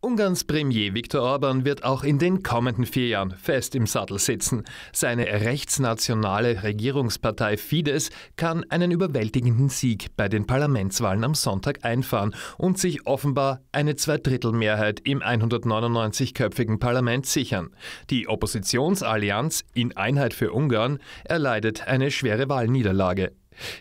Ungarns Premier Viktor Orban wird auch in den kommenden vier Jahren fest im Sattel sitzen. Seine rechtsnationale Regierungspartei Fidesz kann einen überwältigenden Sieg bei den Parlamentswahlen am Sonntag einfahren und sich offenbar eine Zweidrittelmehrheit im 199-köpfigen Parlament sichern. Die Oppositionsallianz in Einheit für Ungarn erleidet eine schwere Wahlniederlage.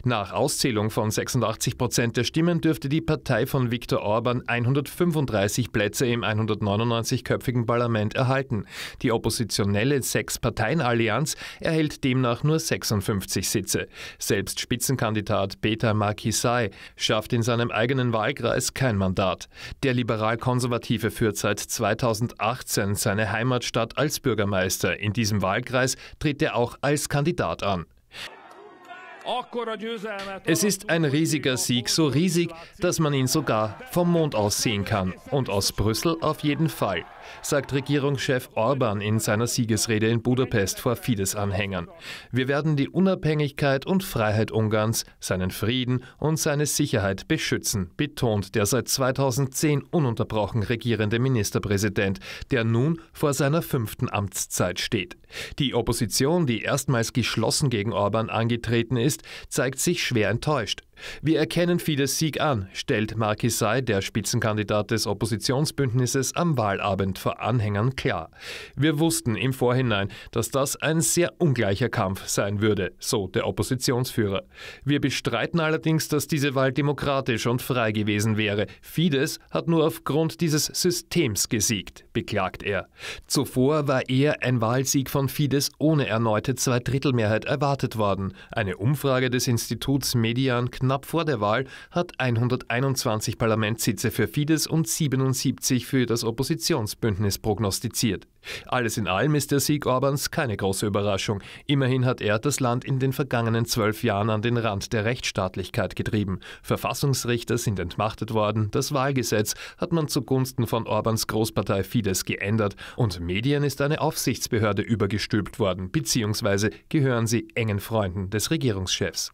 Nach Auszählung von 86 Prozent der Stimmen dürfte die Partei von Viktor Orban 135 Plätze im 199-köpfigen Parlament erhalten. Die oppositionelle Sechs-Parteien-Allianz erhält demnach nur 56 Sitze. Selbst Spitzenkandidat Peter Markisai schafft in seinem eigenen Wahlkreis kein Mandat. Der Liberal-Konservative führt seit 2018 seine Heimatstadt als Bürgermeister. In diesem Wahlkreis tritt er auch als Kandidat an. Es ist ein riesiger Sieg, so riesig, dass man ihn sogar vom Mond aus sehen kann. Und aus Brüssel auf jeden Fall, sagt Regierungschef Orban in seiner Siegesrede in Budapest vor Fidesz-Anhängern. Wir werden die Unabhängigkeit und Freiheit Ungarns, seinen Frieden und seine Sicherheit beschützen, betont der seit 2010 ununterbrochen regierende Ministerpräsident, der nun vor seiner fünften Amtszeit steht. Die Opposition, die erstmals geschlossen gegen Orban angetreten ist, ist, zeigt sich schwer enttäuscht. Wir erkennen Fidesz Sieg an, stellt Markisai, der Spitzenkandidat des Oppositionsbündnisses, am Wahlabend vor Anhängern klar. Wir wussten im Vorhinein, dass das ein sehr ungleicher Kampf sein würde, so der Oppositionsführer. Wir bestreiten allerdings, dass diese Wahl demokratisch und frei gewesen wäre. Fidesz hat nur aufgrund dieses Systems gesiegt, beklagt er. Zuvor war eher ein Wahlsieg von Fidesz ohne erneute Zweidrittelmehrheit erwartet worden. Eine Umfrage des Instituts Median knapp vor der Wahl hat 121 Parlamentssitze für Fidesz und 77 für das Oppositionsbündnis prognostiziert. Alles in allem ist der Sieg Orbans keine große Überraschung. Immerhin hat er das Land in den vergangenen zwölf Jahren an den Rand der Rechtsstaatlichkeit getrieben. Verfassungsrichter sind entmachtet worden, das Wahlgesetz hat man zugunsten von Orbans Großpartei Fidesz geändert und Medien ist eine Aufsichtsbehörde übergestülpt worden, beziehungsweise gehören sie engen Freunden des Regierungschefs.